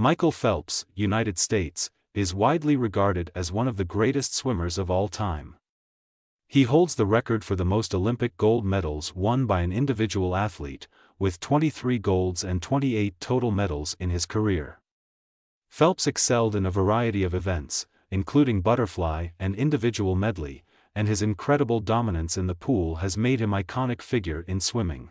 Michael Phelps, United States, is widely regarded as one of the greatest swimmers of all time. He holds the record for the most Olympic gold medals won by an individual athlete, with 23 golds and 28 total medals in his career. Phelps excelled in a variety of events, including butterfly and individual medley, and his incredible dominance in the pool has made him iconic figure in swimming.